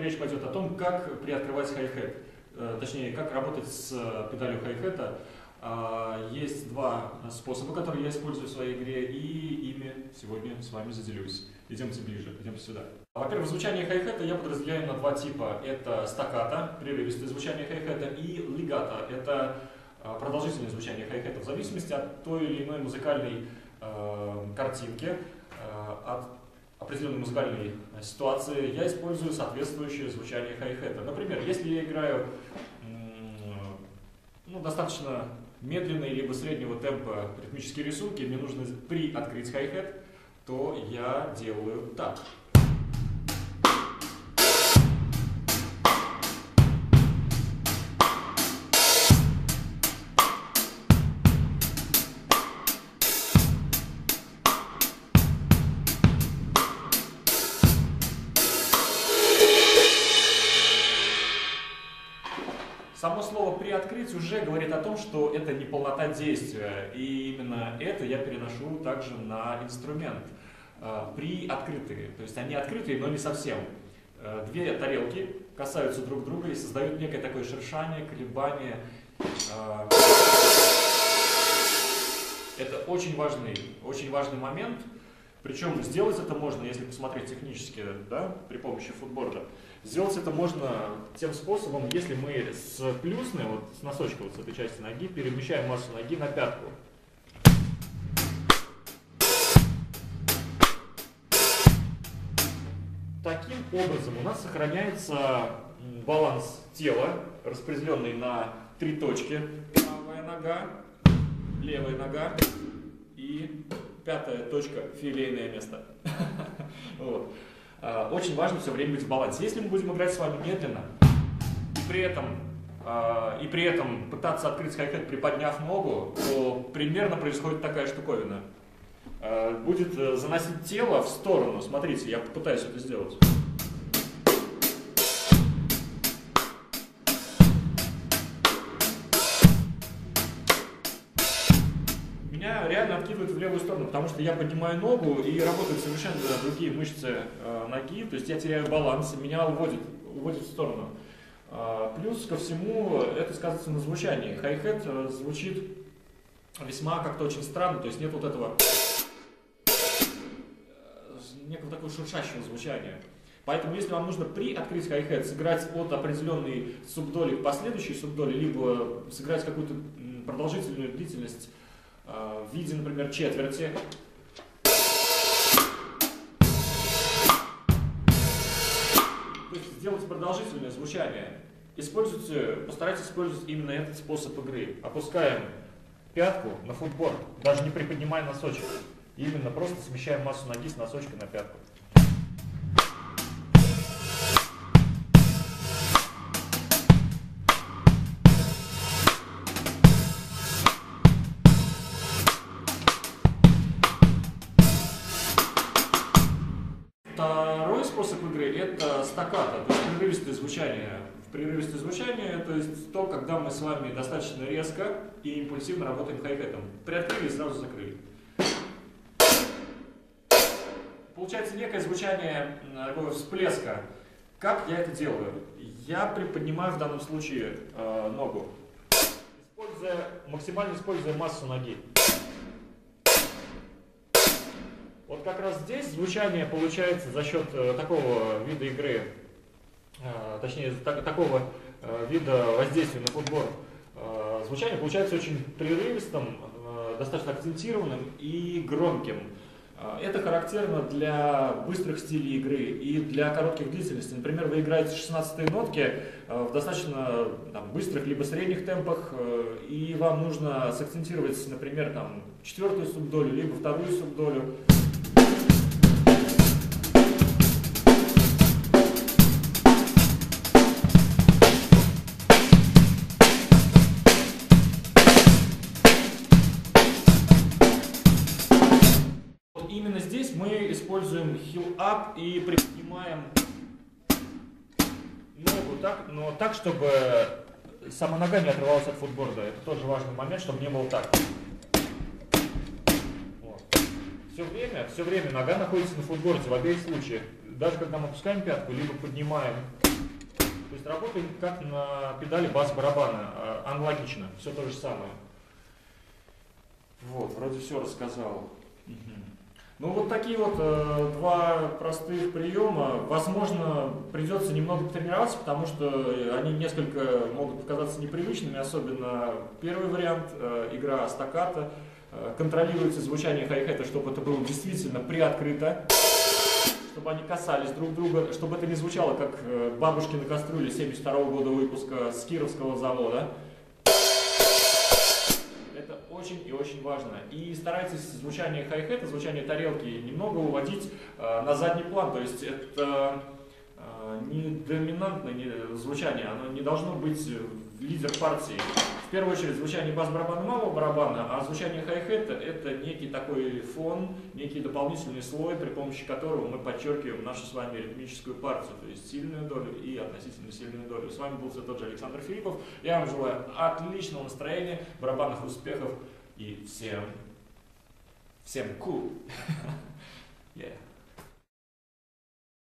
Речь пойдет о том, как приоткрывать хай-хет, э, точнее, как работать с э, педалью хай-хета. А, есть два способа, которые я использую в своей игре, и ими сегодня с вами поделюсь. Идемте ближе, идемте сюда. Во-первых, звучание хай-хета я подразделяю на два типа. Это стаккато, прерывистое звучание хай-хета, и легато, это а, продолжительное звучание хай-хета. В зависимости от той или иной музыкальной э, картинки, э, от определенной музыкальной ситуации, я использую соответствующее звучание хай-хета. Например, если я играю ну, достаточно медленные либо среднего темпа ритмические рисунки, мне нужно приоткрыть хай-хет, то я делаю так. Само слово «приоткрыть» уже говорит о том, что это не полнота действия, и именно это я переношу также на инструмент. А, приоткрытые, то есть они открытые, но не совсем. А, две тарелки касаются друг друга и создают некое такое шершание, колебание. А, это очень важный, очень важный момент, причем сделать это можно, если посмотреть технически, да, при помощи футборда. Сделать это можно тем способом, если мы с плюсной, вот с носочка вот с этой части ноги, перемещаем массу ноги на пятку. Таким образом у нас сохраняется баланс тела, распределенный на три точки. Правая нога, левая нога и пятая точка, филейное место. вот. А, очень важно все время быть в балансе. Если мы будем играть с вами медленно, и при этом, а, и при этом пытаться открыть хай-хет, приподняв ногу, то примерно происходит такая штуковина. А, будет э, заносить тело в сторону. Смотрите, я попытаюсь это сделать. Откидывает в левую сторону, потому что я поднимаю ногу и работают совершенно другие мышцы э, ноги, то есть я теряю баланс, меня уводит, уводит в сторону. Э, плюс ко всему это сказывается на звучании. Хай-хет э, звучит весьма как-то очень странно, то есть нет вот этого э, некого такого шуршащего звучания. Поэтому, если вам нужно при открыть хай-хет сыграть от определенной субдоли к последующей субдоли, либо сыграть какую-то продолжительную длительность а, в виде, например, четверти. То есть сделать продолжительное звучание. Используйте, постарайтесь использовать именно этот способ игры. Опускаем пятку на футборд, даже не приподнимая носочек. именно просто смещаем массу ноги с носочка на пятку. Способ игры – это стаката, то есть прерывистое звучание. Прерывистое звучание, то есть то, когда мы с вами достаточно резко и импульсивно работаем хай-хетом. Приоткрыли и сразу закрыли. Получается некое звучание такого всплеска. Как я это делаю? Я приподнимаю в данном случае э, ногу, используя, максимально используя массу ноги. Вот как раз здесь звучание получается за счет э, такого вида игры, э, точнее, так, такого э, вида воздействия на футбол. Звучание получается очень прерывистым, достаточно акцентированным и громким. Это характерно для быстрых стилей игры и для коротких длительностей. Например, вы играете 16 нотки в достаточно там, быстрых либо средних темпах, и вам нужно сакцентировать, например, там, четвертую субдолю, либо вторую субдолю. Используем heel up и приподнимаем ногу так, но так, чтобы сама нога не отрывалась от футборда. Это тоже важный момент, чтобы не было так. Вот. Все время, все время нога находится на футборде в обеих случаях. Даже когда мы опускаем пятку, либо поднимаем. То есть работаем как на педали бас-барабана, а, аналогично, все то же самое. Вот, вроде все рассказал. Ну вот такие вот э, два простых приема. Возможно, придется немного потренироваться, потому что они несколько могут показаться непривычными, особенно первый вариант, э, игра стаката. Э, контролируется звучание хай-хета, чтобы это было действительно приоткрыто, чтобы они касались друг друга, чтобы это не звучало как э, бабушки на кастрюле 72 -го года выпуска с Кировского завода очень важно. И старайтесь звучание хай-хета, звучание тарелки немного уводить э, на задний план. То есть это э, не доминантное не, звучание, оно не должно быть лидер партии. В первую очередь звучание бас-барабана малого барабана, а звучание хай-хета это некий такой фон, некий дополнительный слой, при помощи которого мы подчеркиваем нашу с вами ритмическую партию, то есть сильную долю и относительно сильную долю. С вами был все тот же Александр Филиппов. Я вам желаю отличного настроения, барабанных успехов и всем, всем cool. yeah.